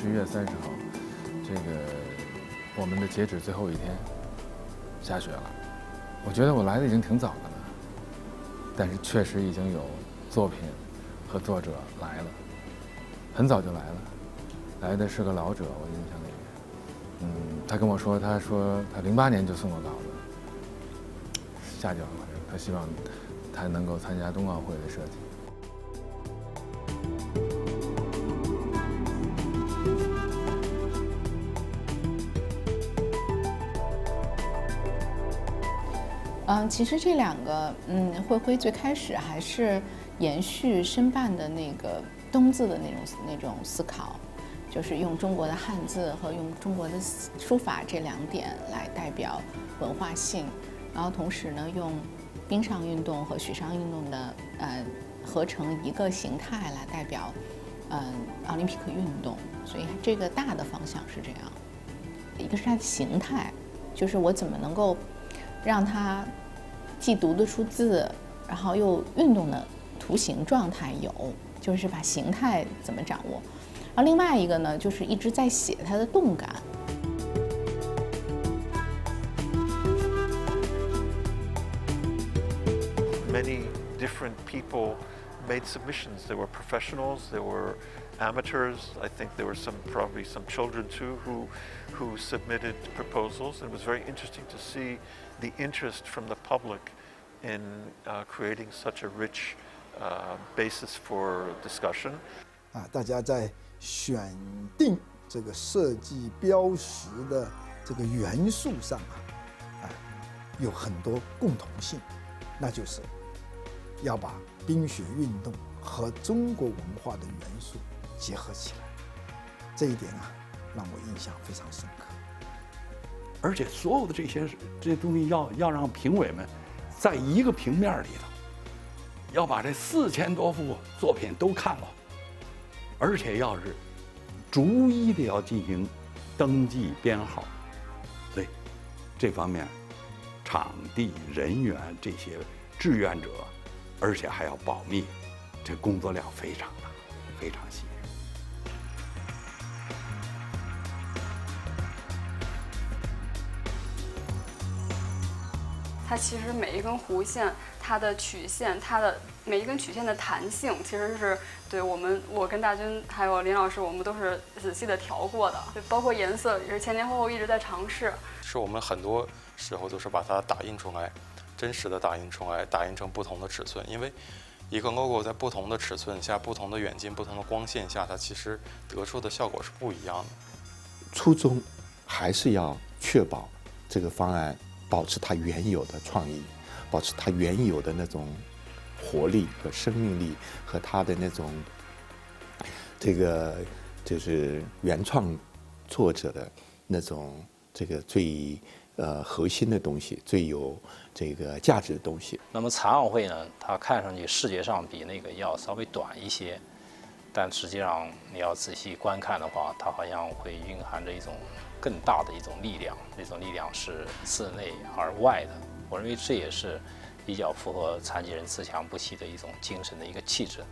十一月三十号，这个我们的截止最后一天，下雪了。我觉得我来的已经挺早的了，但是确实已经有作品和作者来了，很早就来了。来的是个老者，我印象里面，嗯，他跟我说，他说他零八年就送过稿子，下脚了，他希望他能够参加冬奥会的设计。嗯，其实这两个，嗯，灰灰最开始还是延续申办的那个冬字的那种那种思考，就是用中国的汉字和用中国的书法这两点来代表文化性，然后同时呢，用冰上运动和雪上运动的呃合成一个形态来代表嗯奥林匹克运动，所以这个大的方向是这样，一个是它的形态，就是我怎么能够让他。既读得出字，然后又运动的图形状态有，就是把形态怎么掌握。而另外一个呢，就是一直在写它的动感。Many different people made submissions. There were professionals. There were amateurs. I think there were some probably some children too who who submitted proposals. And it was very interesting to see the interest from the public in uh, creating such a rich uh, basis for discussion. 啊，大家在选定这个设计标识的这个元素上啊，啊，有很多共同性，那就是 要把冰雪运动和中国文化的元素结合起来。这一点啊，让我印象非常深刻。而且所有的这些这些东西要要让评委们在一个平面里头，要把这四千多幅作品都看了，而且要是逐一的要进行登记编号，对这方面场地人员这些志愿者，而且还要保密，这工作量非常大，非常细。它其实每一根弧线，它的曲线，它的每一根曲线的弹性，其实是对我们，我跟大军还有林老师，我们都是仔细的调过的。对，包括颜色也是前前后后一直在尝试。是我们很多时候都是把它打印出来，真实的打印出来，打印成不同的尺寸。因为一个 logo 在不同的尺寸下、不同的远近、不同的光线下，它其实得出的效果是不一样的。初衷还是要确保这个方案。保持它原有的创意，保持它原有的那种活力和生命力，和它的那种这个就是原创作者的那种这个最呃核心的东西，最有这个价值的东西。那么残奥会呢，它看上去视觉上比那个要稍微短一些，但实际上你要仔细观看的话，它好像会蕴含着一种。更大的一种力量，那种力量是自内而外的。我认为这也是比较符合残疾人自强不息的一种精神的一个气质。